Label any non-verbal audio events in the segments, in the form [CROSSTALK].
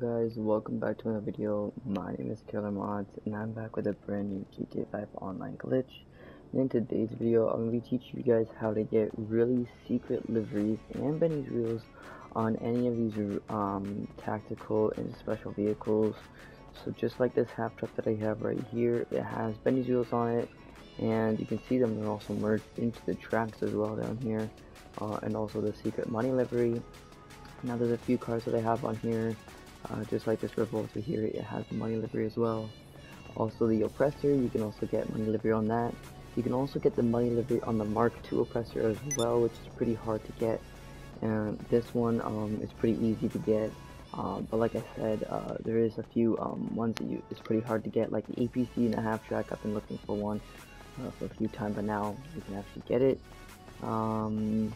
guys, welcome back to another video. My name is KillerModz and I'm back with a brand new GTA 5 online glitch. And in today's video, I'm going to be teaching you guys how to get really secret liveries and Benny's wheels on any of these um, tactical and special vehicles. So just like this half track that I have right here, it has Benny's wheels on it and you can see them, they're also merged into the tracks as well down here. Uh, and also the secret money livery. Now there's a few cars that I have on here uh, just like this revolver here, it has money livery as well. Also the oppressor, you can also get money livery on that. You can also get the money livery on the Mark II oppressor as well, which is pretty hard to get. And this one um, is pretty easy to get. Uh, but like I said, uh, there is a few um, ones that you it's pretty hard to get, like the APC and a half track. I've been looking for one uh, for a few times, but now you can actually get it. Um,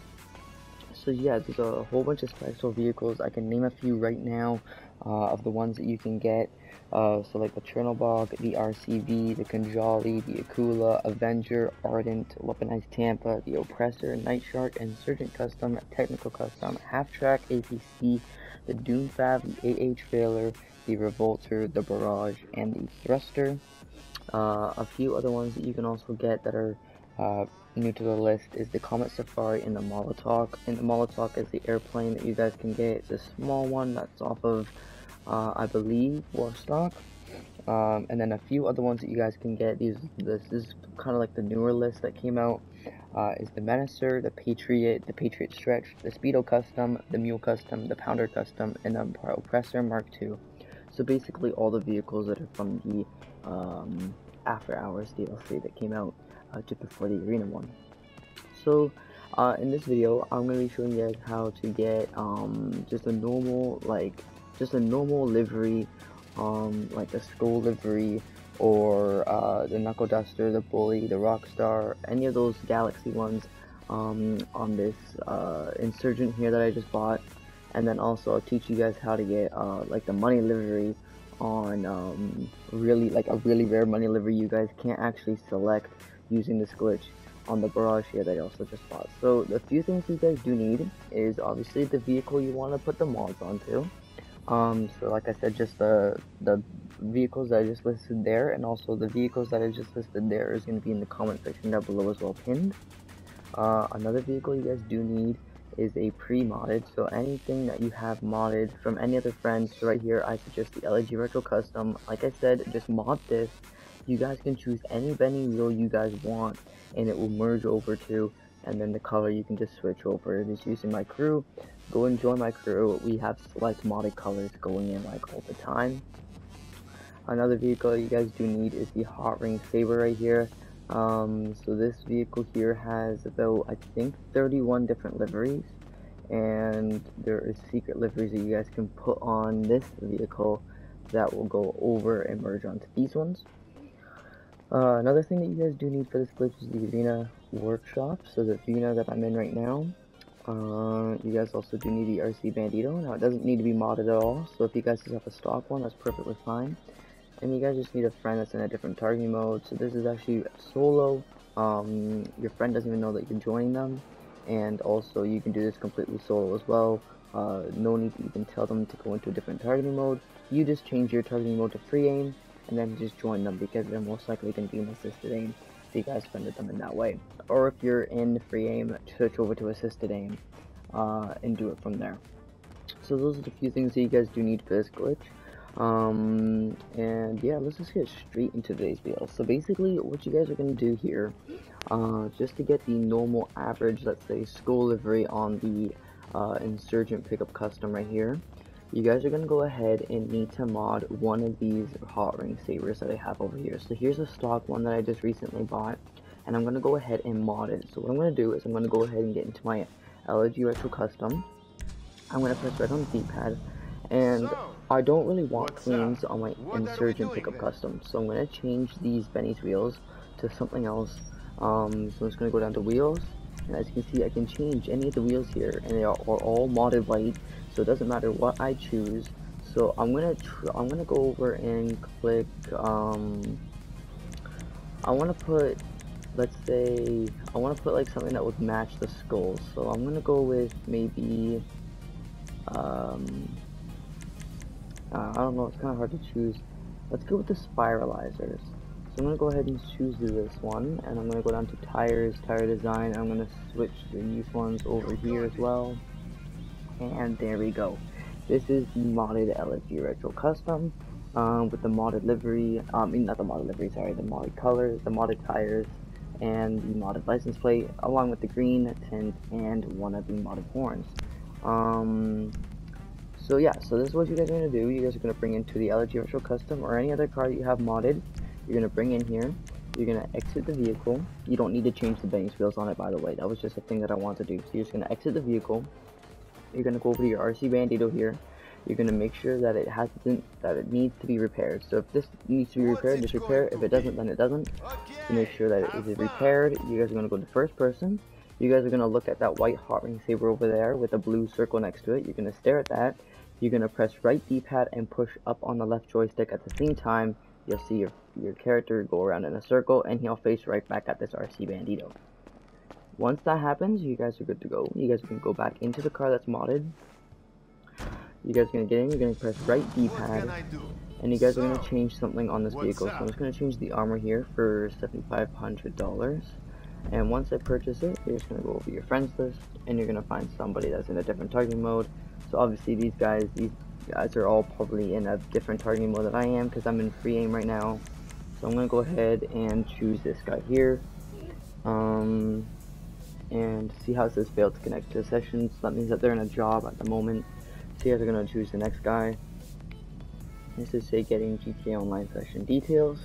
so yeah, there's a whole bunch of special vehicles. I can name a few right now uh, of the ones that you can get. Uh, so like the Chernobog, the RCV, the Khanjali, the Akula, Avenger, Ardent, Weaponized Tampa, the Oppressor, Night Shark, Insurgent Custom, Technical Custom, Half Track, APC, the Dune FAV, the AH Failer, the Revolter, the Barrage, and the Thruster. Uh, a few other ones that you can also get that are uh, new to the list is the Comet Safari and the Molotok. And the Molotok is the airplane that you guys can get. It's a small one that's off of uh, I believe Warstock. Um, and then a few other ones that you guys can get. These this is kind of like the newer list that came out. Uh, is the Menacer, the Patriot, the Patriot Stretch, the Speedo Custom, the Mule Custom, the Pounder Custom, and the Oppressor Mark II. So basically all the vehicles that are from the um, After Hours DLC that came out uh, just before the Arena one. So uh, in this video, I'm going to be showing you guys how to get um, just a normal like just a normal livery, um, like a skull livery, or uh, the Knuckle Duster, the Bully, the Rockstar, any of those Galaxy ones um, on this uh, Insurgent here that I just bought. And then also I'll teach you guys how to get uh, like the money livery on um, really like a really rare money livery you guys can't actually select using this glitch on the barrage here that I also just bought. So the few things you guys do need is obviously the vehicle you want to put the mods onto. Um, so like I said, just the the vehicles that I just listed there, and also the vehicles that I just listed there is going to be in the comment section down below as well, pinned. Uh, another vehicle you guys do need is a pre-modded, so anything that you have modded from any other friends, so right here I suggest the Elegy Retro Custom. Like I said, just mod this. You guys can choose any Benny wheel you guys want, and it will merge over to and then the color you can just switch over. Just using my crew, go and join my crew. We have select modded colors going in like all the time. Another vehicle you guys do need is the Hot Ring Saber right here. Um, so this vehicle here has about I think 31 different liveries and there is secret liveries that you guys can put on this vehicle that will go over and merge onto these ones. Uh, another thing that you guys do need for this glitch is the arena workshop. So the arena that I'm in right now. Uh, you guys also do need the RC Bandito. Now it doesn't need to be modded at all. So if you guys just have a stock one, that's perfectly fine. And you guys just need a friend that's in a different targeting mode. So this is actually solo. Um, your friend doesn't even know that you're joining them. And also you can do this completely solo as well. Uh, no need to even tell them to go into a different targeting mode. You just change your targeting mode to free aim and then just join them because they're most likely going to be in assisted aim if you guys friended them in that way. Or if you're in free aim, switch over to assisted aim uh, and do it from there. So those are the few things that you guys do need for this glitch. Um, and yeah, let's just get straight into today's video. So basically, what you guys are going to do here, uh, just to get the normal average, let's say, school livery on the uh, Insurgent pickup custom right here, you guys are going to go ahead and need to mod one of these hot ring sabers that I have over here. So here's a stock one that I just recently bought and I'm going to go ahead and mod it. So what I'm going to do is I'm going to go ahead and get into my Elegy Retro Custom. I'm going to press right on the D-pad and I don't really want cleans on my Insurgent Pickup Custom. So I'm going to change these Benny's wheels to something else. Um, so I'm just going to go down to wheels and as you can see I can change any of the wheels here and they are, are all modded white so it doesn't matter what I choose so I'm gonna I'm gonna go over and click um I want to put let's say I want to put like something that would match the skulls so I'm gonna go with maybe um Uh, I don't know, it's kind of hard to choose. Let's go with the spiralizers. So I'm going to go ahead and choose this one, and I'm going to go down to tires, tire design, I'm going to switch these ones over here as well. And there we go. This is the modded Elegy Retro Custom, um, with the modded livery, I um, not the modded livery, sorry, the modded colors, the modded tires, and the modded license plate, along with the green tint and one of the modded horns. Um, so yeah, so this is what you guys are going to do. You guys are going to bring into the Elegy Retro Custom or any other car you have modded. You're going to bring in here. You're going to exit the vehicle. You don't need to change the Benny's wheels on it, by the way. That was just a thing that I wanted to do. So you're just going to exit the vehicle. You're going to go over to your RC Bandito here. You're going to make sure that it hasn't, that it needs to be repaired. So if this needs to be repaired, just repair it. If it doesn't, then it doesn't. To make sure that it is repaired, you guys are going to go to first person. You guys are going to look at that white hot ring saber over there with a blue circle next to it. You're going to stare at that you're going to press right D-pad and push up on the left joystick at the same time. You'll see your, your character go around in a circle and he'll face right back at this RC Bandito. Once that happens, you guys are good to go. You guys can go back into the car that's modded. You guys are going to get in, you're going to press right D-pad, and you guys are going to change something on this vehicle. So I'm just going to change the armor here for $7,500. And once I purchase it, you're just going to go over your friends list, and you're going to find somebody that's in a different targeting mode, so obviously these guys, these guys are all probably in a different targeting mode than I am because I'm in free aim right now. So I'm going to go ahead and choose this guy here. Um, and see how it says failed to connect to the session. So that means that they're in a job at the moment. So guys are going to choose the next guy. This is say getting GTA Online session details.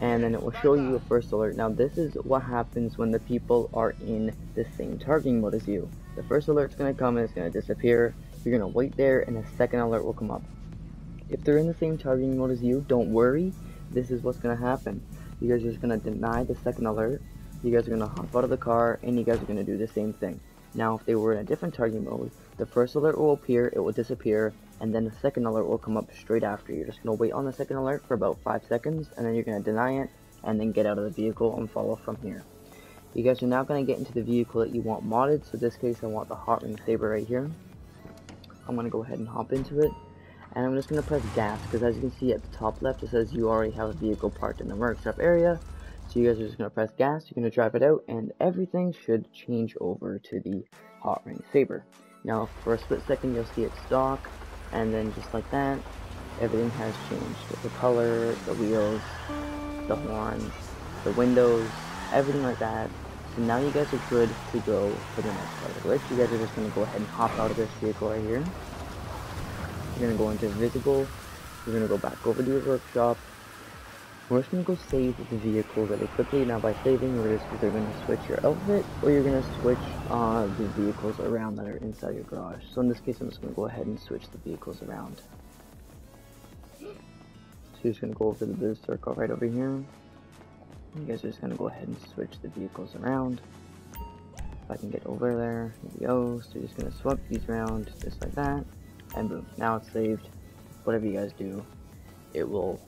And then it will show you a first alert. Now this is what happens when the people are in the same targeting mode as you. The first alert's going to come and it's going to disappear you're going to wait there and a second alert will come up. If they're in the same targeting mode as you, don't worry. This is what's going to happen. You guys are just going to deny the second alert. You guys are to hop out of the car and you guys are going to do the same thing. Now, if they were in a different targeting mode, the first alert will appear, it will disappear, and then the second alert will come up straight after. You're just going to wait on the second alert for about 5 seconds, and then you're going to deny it, and then get out of the vehicle and follow from here. You guys are now going to get into the vehicle that you want modded, so this case I want the Hot Ring Saber right here. I'm going to go ahead and hop into it. And I'm just going to press gas because as you can see at the top left it says you already have a vehicle parked in the workshop area. So you guys are just going to press gas, you're going to drive it out, and everything should change over to the Hot Ring Saber. Now for a split second you'll see it stock, and then just like that, everything has changed. The color, the wheels, the horns, the windows, everything like that so now you guys are good to go for the next part of the glitch. You guys are just going to go ahead and hop out of this vehicle right here. You're going to go into Visible. You're going to go back over to your workshop. We're just going to go save the vehicle really quickly. Now by saving, we're just either going to switch your outfit or you're going to switch uh, the vehicles around that are inside your garage. So in this case, I'm just going to go ahead and switch the vehicles around. So you're just going to go over to the circle right over here. You guys are just gonna go ahead and switch the vehicles around. If I can get over there, here we go. So you're just gonna swap these around just like that, and boom, now it's saved. Whatever you guys do, it will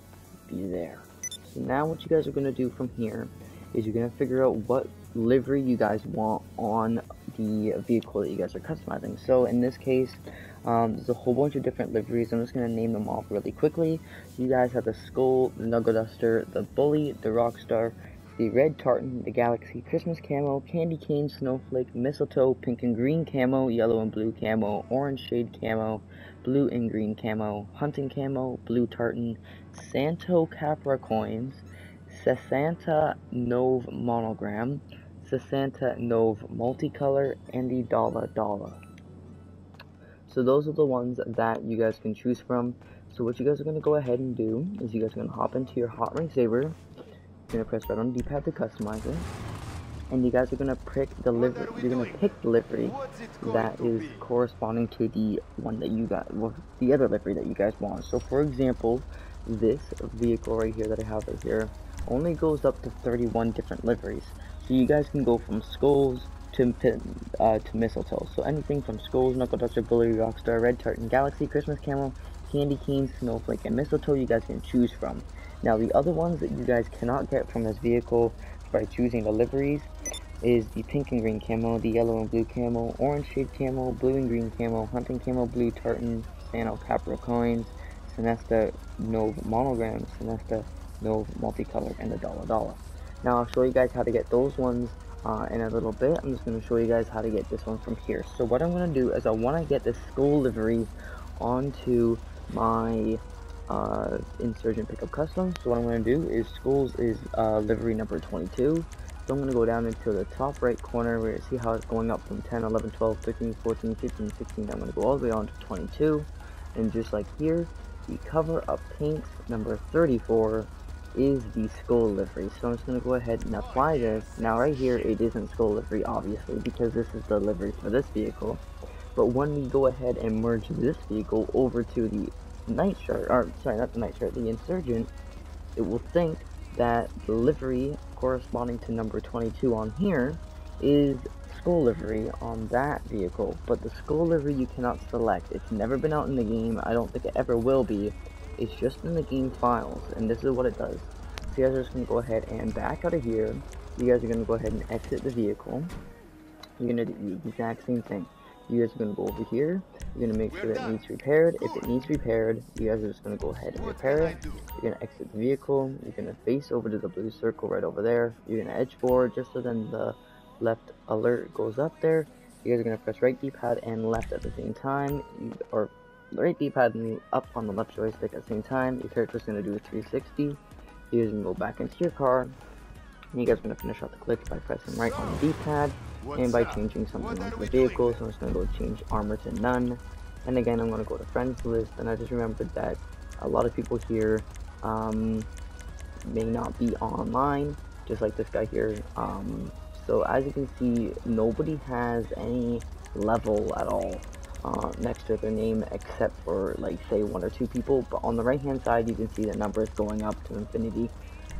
be there. So now what you guys are gonna do from here is you're gonna figure out what livery you guys want on the vehicle that you guys are customizing. So in this case, um, there's a whole bunch of different liveries. I'm just going to name them off really quickly. You guys have the Skull, the Knuckle Duster, the Bully, the Rockstar, the Red Tartan, the Galaxy, Christmas Camo, Candy Cane, Snowflake, Mistletoe, Pink and Green Camo, Yellow and Blue Camo, Orange Shade Camo, Blue and Green Camo, Hunting Camo, Blue Tartan, Santo Capra Coins, Sessanta Nove Monogram, Sessanta Nove Multicolor, and the Dollar Dollar. So those are the ones that you guys can choose from. So what you guys are going to go ahead and do is you guys are going to hop into your Hot Ring Saber. You're going to press right on the D-pad to customize it. And you guys are going to pick the livery. You're going to pick the livery that is corresponding to the one that you got, well, the other livery that you guys want. So for example, this vehicle right here that I have right here only goes up to 31 different liveries. So you guys can go from skulls to, uh, to mistletoe. So anything from Skulls, Knuckle Duster, Bully, Rockstar, Red Tartan, Galaxy, Christmas camel, Candy Cane, Snowflake, and Mistletoe you guys can choose from. Now the other ones that you guys cannot get from this vehicle by choosing the liveries is the pink and green camo, the yellow and blue camo, orange shade camo, blue and green camo, hunting camo, blue tartan, Santo Capra coins, Sessanta Nove Monogram, Sessanta Nove Multicolor, and the Dollar Dollar. Now I'll show you guys how to get those ones uh, in a little bit. I'm just going to show you guys how to get this one from here. So what I'm going to do is I want to get this skull livery onto my uh, Insurgent Pickup Custom. So what I'm going to do is Skulls is uh, livery number 22. So I'm going to go down into the top right corner where you see how it's going up from 10, 11, 12, 13, 14, 15, 16. I'm going to go all the way on to 22. And just like here, the cover up paint number 34 is the skull livery. So I'm just going to go ahead and apply this. Now right here, it isn't skull livery, obviously, because this is the livery for this vehicle. But when we go ahead and merge this vehicle over to the Night Shark, or sorry, not the Night Shark, the insurgent, it will think that the livery corresponding to number 22 on here is skull livery on that vehicle. But the skull livery you cannot select. It's never been out in the game. I don't think it ever will be. It's just in the game files, and this is what it does. So you guys are just going to go ahead and back out of here. You guys are going to go ahead and exit the vehicle. You're going to do the exact same thing. You guys are going to go over here. You're going to make sure that it needs repaired. If it needs repaired, you guys are just going to go ahead and repair it. You're going to exit the vehicle. You're going to face over to the blue circle right over there. You're going to edge forward just so then the left alert goes up there. You guys are going to press right D-pad and left at the same time. You, or right D-pad and up on the left joystick at the same time. Your character's going to do a 360. You guys can go back into your car. And you guys are going to finish off the glitch by pressing right on the D-pad and by changing something on the vehicle. So I'm just going to go change armor to none. And again, I'm going to go to friends list. And I just remembered that a lot of people here um, may not be online, just like this guy here. Um, so as you can see, nobody has any level at all uh, next to their name except for like say one or two people. But on the right hand side you can see the numbers going up to infinity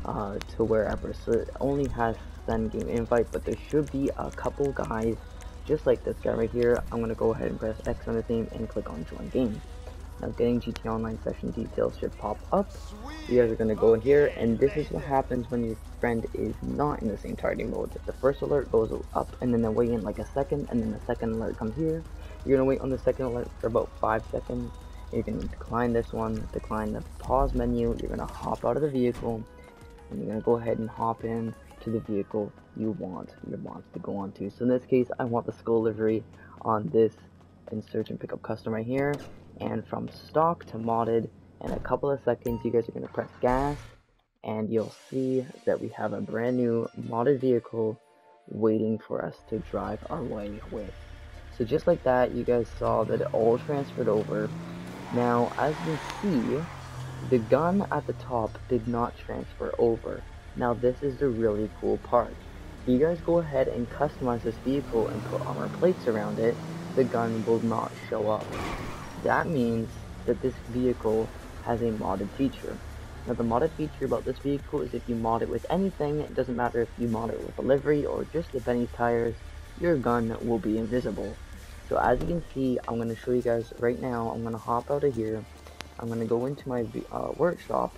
uh, to wherever. So it only has send game invite but there should be a couple guys just like this guy right here. I'm gonna go ahead and press X on his name and click on join game. Now getting GT Online session details should pop up. You guys are gonna go in here and this is what happens when your friend is not in the same targeting mode. The first alert goes up and then they wait in like a second and then the second alert comes here you're gonna wait on the second alert for about five seconds. You're gonna decline this one, decline the pause menu. You're gonna hop out of the vehicle, and you're gonna go ahead and hop in to the vehicle you want your mods to go on to. So in this case, I want the skull livery on this insurgent pickup custom right here. And from stock to modded, in a couple of seconds, you guys are gonna press gas, and you'll see that we have a brand new modded vehicle waiting for us to drive our way with. So just like that, you guys saw that it all transferred over. Now, as you see, the gun at the top did not transfer over. Now this is the really cool part. If you guys go ahead and customize this vehicle and put armor plates around it, the gun will not show up. That means that this vehicle has a modded feature. Now the modded feature about this vehicle is if you mod it with anything, it doesn't matter if you mod it with a livery or just the Benny's tires, your gun will be invisible. So as you can see, I'm going to show you guys right now, I'm going to hop out of here. I'm going to go into my uh, workshop.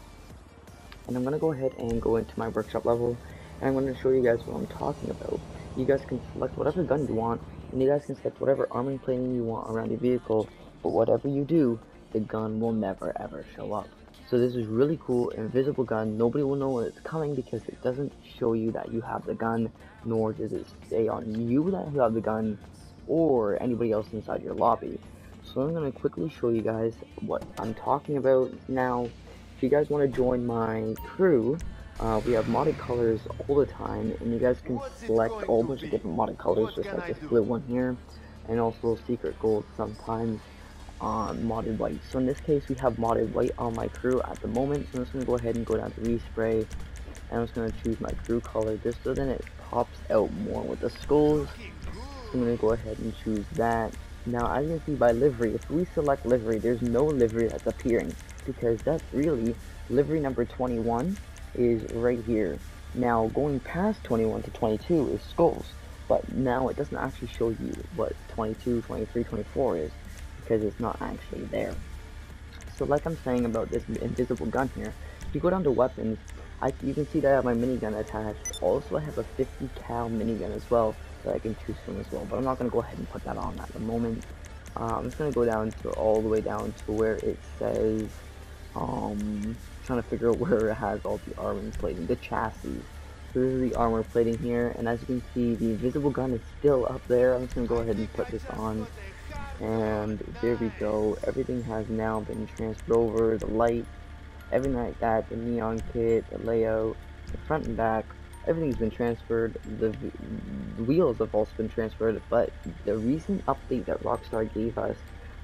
And I'm going to go ahead and go into my workshop level. And I'm going to show you guys what I'm talking about. You guys can select whatever gun you want. And you guys can select whatever arming plating you want around your vehicle. But whatever you do, the gun will never ever show up. So this is really cool, invisible gun, nobody will know when it's coming because it doesn't show you that you have the gun, nor does it say on you that you have the gun, or anybody else inside your lobby. So I'm going to quickly show you guys what I'm talking about now. If you guys want to join my crew, uh, we have modded colors all the time, and you guys can select all bunch of different modded colors, just like this blue one here, and also secret gold sometimes on modded white. So in this case, we have modded white on my crew at the moment, so I'm just going to go ahead and go down to respray, and I'm just going to choose my crew color just so then it pops out more with the skulls I'm going to go ahead and choose that. Now, as you can see by livery, if we select livery, there's no livery that's appearing because that's really livery number 21 is right here. Now, going past 21 to 22 is skulls, but now it doesn't actually show you what 22, 23, 24 is because it's not actually there. So like I'm saying about this invisible gun here, if you go down to weapons, I, you can see that I have my minigun attached. Also, I have a 50 cal minigun as well, that I can choose from as well. But I'm not going to go ahead and put that on at the moment. Uh, I'm just going to go down to all the way down to where it says um, trying to figure out where it has all the armor plating, the chassis. So this is the armor plating here, and as you can see, the invisible gun is still up there. I'm just gonna go ahead and put this on, and there we go. Everything has now been transferred over, the light, everything like that, the neon kit, the layout, the front and back, everything's been transferred. The, the wheels have also been transferred, but the recent update that Rockstar gave us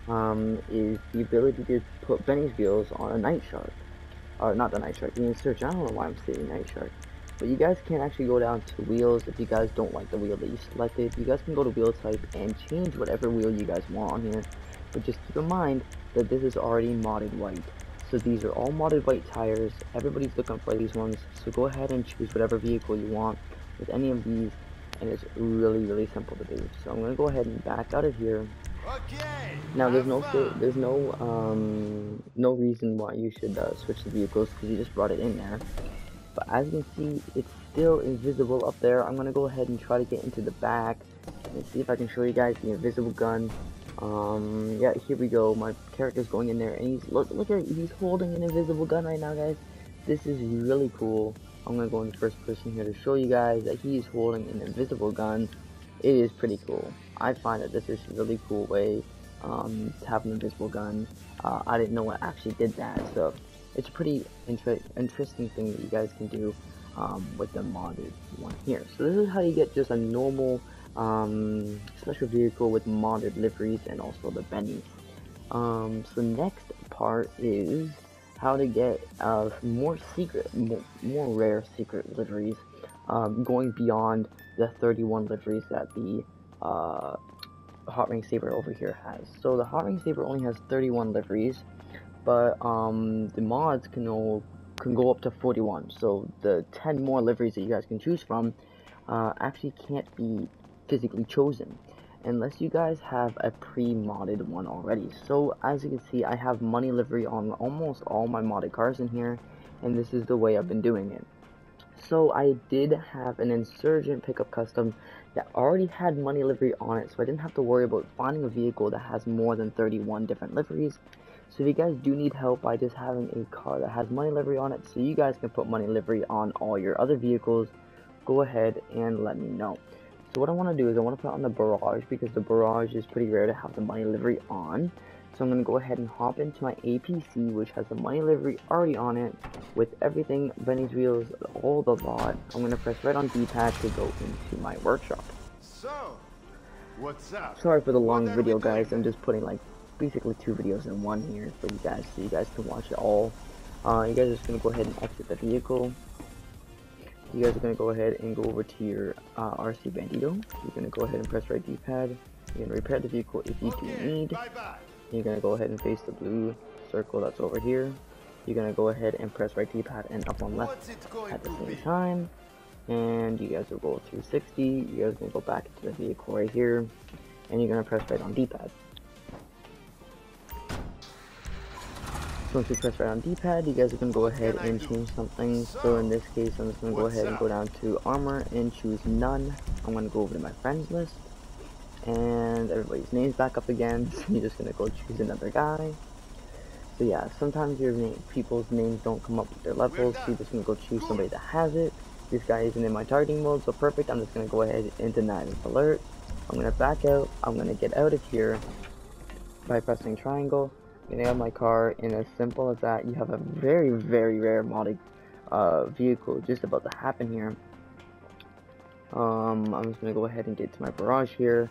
um, is the ability to put Benny's wheels on a Night Shark. Or not the Night Shark, the Insurgent. I don't know why I'm saying Night Shark. But you guys can actually go down to wheels if you guys don't like the wheel that you selected. You guys can go to wheel type and change whatever wheel you guys want on here. But just keep in mind that this is already modded white. So these are all modded white tires. Everybody's looking for these ones. So go ahead and choose whatever vehicle you want with any of these. And it's really, really simple to do. So I'm going to go ahead and back out of here. Okay, now there's no there's no um no reason why you should uh, switch the vehicles because you just brought it in there but as you can see it's still invisible up there I'm gonna go ahead and try to get into the back and see if I can show you guys the invisible gun um yeah here we go. My character's going in there and he's look look at he's holding an invisible gun right now guys. This is really cool. I'm gonna go in first person here to show you guys that he's holding an invisible gun. It is pretty cool. I find that this is a really cool way um, to have an invisible gun. Uh, I didn't know it actually did that so it's a pretty inter interesting thing that you guys can do um, with the modded one here. So this is how you get just a normal um, special vehicle with modded liveries and also the bennies. Um, so next part is how to get uh, more secret, more, more, rare secret liveries, um, going beyond the 31 liveries that the uh, Hot Ring Saber over here has. So the Hot Ring Saber only has 31 liveries, but um, the mods can all, can go up to 41. So the 10 more liveries that you guys can choose from uh, actually can't be physically chosen unless you guys have a pre-modded one already. So as you can see, I have money livery on almost all my modded cars in here, and this is the way I've been doing it. So I did have an Insurgent pickup custom that already had money livery on it, so I didn't have to worry about finding a vehicle that has more than 31 different liveries. So if you guys do need help by just having a car that has money livery on it, so you guys can put money livery on all your other vehicles, go ahead and let me know. So what I want to do is I want to put on the Barrage because the Barrage is pretty rare to have the money livery on. So I'm going to go ahead and hop into my APC which has the money livery already on it with everything, Benny's wheels, all the lot. I'm going to press right on D-pad to go into my workshop. So, what's up? Sorry for the long video guys, I'm just putting like basically two videos in one here for you guys, so you guys can watch it all. Uh, you guys are just gonna go ahead and exit the vehicle. You guys are gonna go ahead and go over to your uh, RC Bandito. You're gonna go ahead and press right D-pad. You're gonna repair the vehicle if you do need. You're gonna go ahead and face the blue circle that's over here. You're gonna go ahead and press right D-pad and up on left at the same time. And you guys will go 360. You guys are gonna go back into the vehicle right here, and you're gonna press right on D-pad. So once you press right on D-pad, you guys are going to go ahead and change something. So in this case, I'm just going to go ahead and go down to armor and choose none. I'm going to go over to my friends list. And everybody's name's back up again. [LAUGHS] So you're just going to go choose another guy. So yeah, sometimes your name, people's names don't come up with their levels. So you're just going to go choose somebody that has it. This guy isn't in my targeting mode, so perfect. I'm just going to go ahead and deny this alert. I'm going to back out. I'm going to get out of here by pressing triangle out of my car, and as simple as that, you have a very, very rare modded uh, vehicle just about to happen here. Um, I'm just gonna go ahead and get to my barrage here,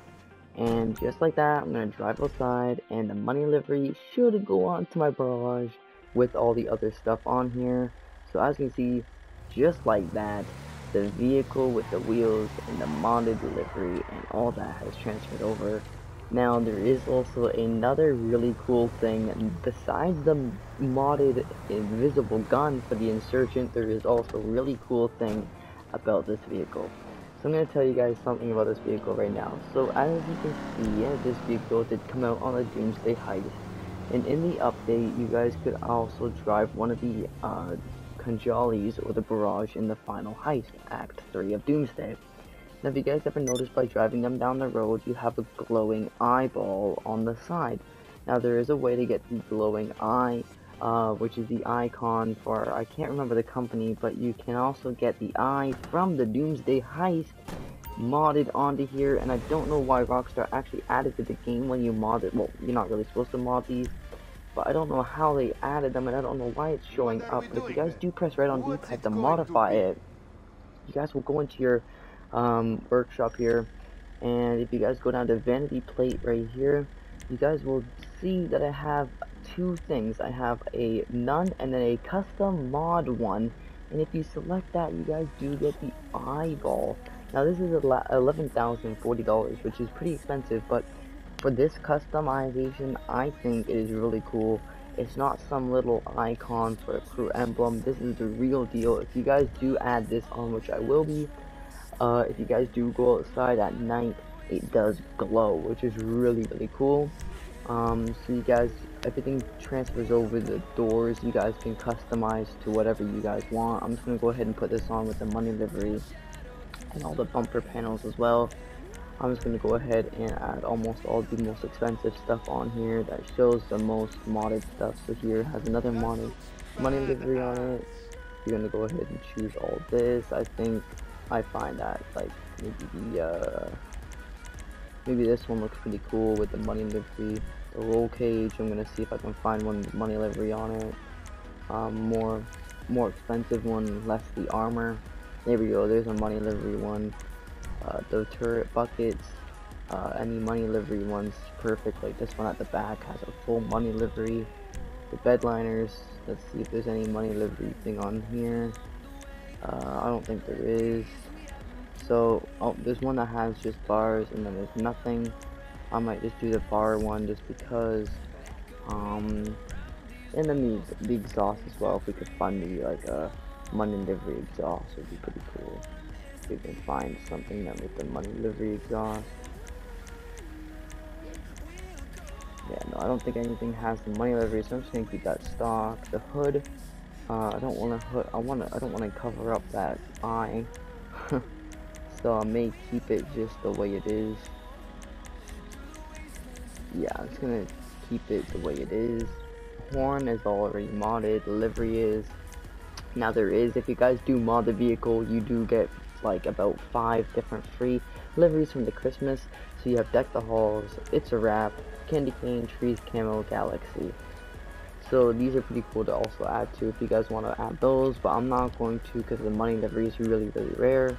and just like that, I'm gonna drive outside, and the money livery should go on to my barrage with all the other stuff on here. So as you can see, just like that, the vehicle with the wheels and the modded livery and all that has transferred over now there is also another really cool thing, besides the modded invisible gun for the Insurgent, there is also a really cool thing about this vehicle. So I'm going to tell you guys something about this vehicle right now. So as you can see, yeah, this vehicle did come out on the Doomsday Heist. And in the update, you guys could also drive one of the uh, Khanjali's or the Barrage in the final heist, Act 3 of Doomsday. Now if you guys ever noticed by driving them down the road, you have a glowing eyeball on the side. Now there is a way to get the glowing eye uh, which is the icon for, I can't remember the company, but you can also get the eye from the Doomsday Heist modded onto here, and I don't know why Rockstar actually added to the game when you mod it. Well, you're not really supposed to mod these, but I don't know how they added them, and I don't know why it's showing up. But if you guys do press right on D-pad to modify it, you guys will go into your um, workshop here, and if you guys go down to vanity plate right here, you guys will see that I have two things. I have a none and then a custom mod one. And if you select that, you guys do get the eyeball. Now this is $11,040, which is pretty expensive, but for this customization, I think it is really cool. It's not some little icon for a crew emblem. This is the real deal. If you guys do add this on, which I will be, uh, if you guys do go outside at night, it does glow, which is really, really cool. Um, so you guys, everything transfers over the doors. You guys can customize to whatever you guys want. I'm just going to go ahead and put this on with the money livery and all the bumper panels as well. I'm just going to go ahead and add almost all the most expensive stuff on here that shows the most modded stuff. So here has another modded money livery on it. You're going to go ahead and choose all this. I think I find that like maybe the uh, maybe this one looks pretty cool with the money livery the roll cage. I'm gonna see if I can find one with money livery on it. Um, more more expensive one less the armor. There we go there's a money livery one. Uh, the turret buckets uh, any money livery ones perfect. Like this one at the back has a full money livery. The bedliners let's see if there's any money livery thing on here uh, I don't think there is. So oh there's one that has just bars and then there's nothing I might just do the bar one just because um and then the, the exhaust as well. If we could find the like a money livery exhaust would be pretty cool. If we can find something that with the money livery exhaust. Yeah no I don't think anything has the money livery so I'm just gonna keep that stock. The hood uh, I don't want to I want to I don't want to cover up that eye [LAUGHS] so I may keep it just the way it is yeah, I'm just gonna keep it the way it is. Horn is already modded, livery is. Now there is, if you guys do mod the vehicle, you do get like about five different free liveries from the Christmas. So you have Deck the Halls, It's a Wrap, Candy Cane, Trees, Camo, Galaxy. So these are pretty cool to also add to if you guys want to add those, but I'm not going to because the money livery is really, really rare.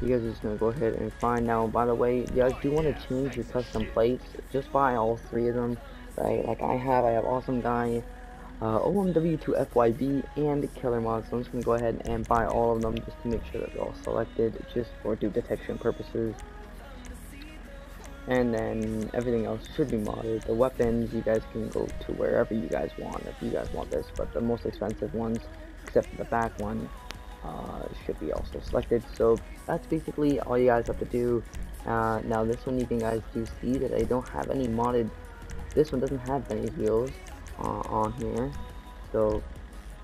You guys are just gonna go ahead and find now by the way you guys do want to change your custom plates just buy all three of them right? Like I have I have awesome guy uh, OMW2FYB and Killer Mod so I'm just gonna go ahead and buy all of them just to make sure that they're all selected just for due detection purposes and then everything else should be modded the weapons you guys can go to wherever you guys want if you guys want this but the most expensive ones except for the back one uh, should be also selected. So that's basically all you guys have to do. Uh, now this one you can guys do see that I don't have any modded, this one doesn't have any wheels uh, on here. So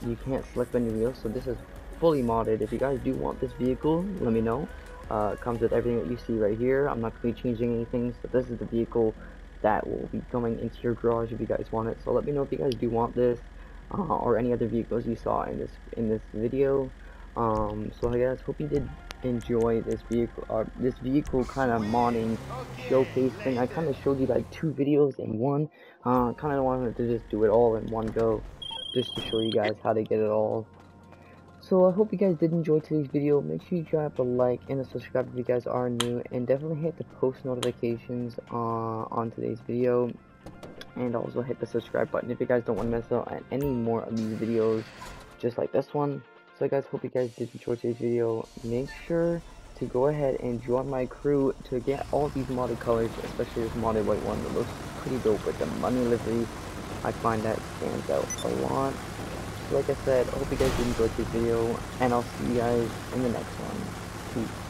you can't select any wheels. So this is fully modded. If you guys do want this vehicle, let me know. Uh, comes with everything that you see right here. I'm not going to be changing anything. So this is the vehicle that will be going into your garage if you guys want it. So let me know if you guys do want this uh, or any other vehicles you saw in this in this video. Um, so I guys hope you did enjoy this vehicle, uh, this vehicle kind of modding showcase thing. I kind of showed you like two videos in one. Uh, kind of wanted to just do it all in one go, just to show you guys how to get it all. So I hope you guys did enjoy today's video. Make sure you drop a like and a subscribe if you guys are new, and definitely hit the post notifications uh, on today's video. And also hit the subscribe button if you guys don't want to miss out on any more of these videos, just like this one. So guys, hope you guys did enjoy today's video. Make sure to go ahead and join my crew to get all these modded colors, especially this modded white one that looks pretty dope with the money livery. I find that stands out a lot. Like I said, I hope you guys enjoyed this video, and I'll see you guys in the next one. Peace.